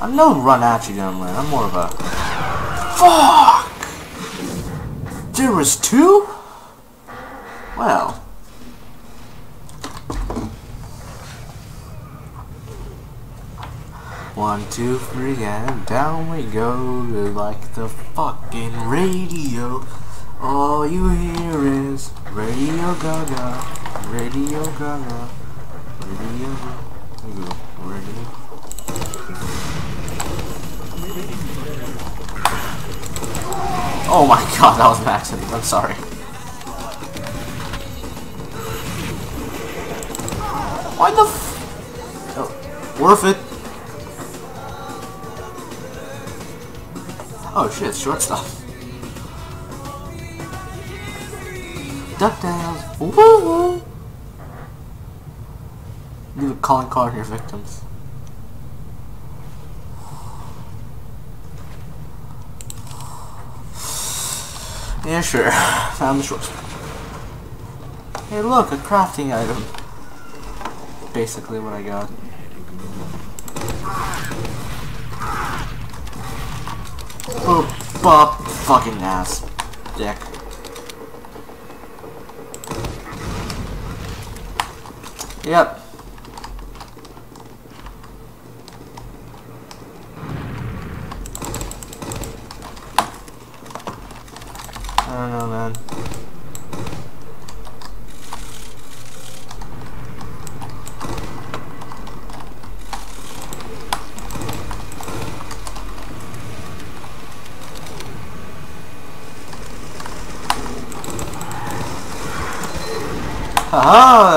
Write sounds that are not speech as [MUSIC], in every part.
I'm no run at you, gentlemen. I'm more of a... Fuck! There was two? Well. One, two, three, and down we go like the fucking radio. All you hear is Radio Gaga, Radio Gaga, Radio Gaga, Radio. Oh my god, that was an accident. I'm sorry. Why the f- Oh, worth it. Oh shit, short shortstop. DuckTales. Woo woo. You calling card your victims. Yeah, sure. [SIGHS] Found the shortstop. Hey, look, a crafting item. Basically what I got. Oh, bop, fucking ass. Dick. Yep. I don't know, man.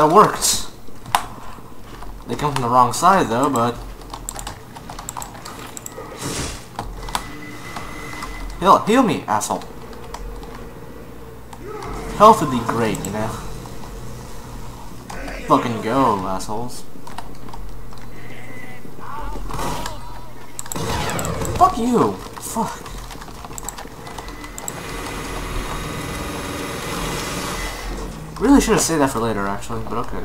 That worked. They come from the wrong side though, but heal heal me, asshole. Health would be great, you know. Fucking go, assholes. Fuck you. Fuck. Really should have saved that for later, actually, but okay.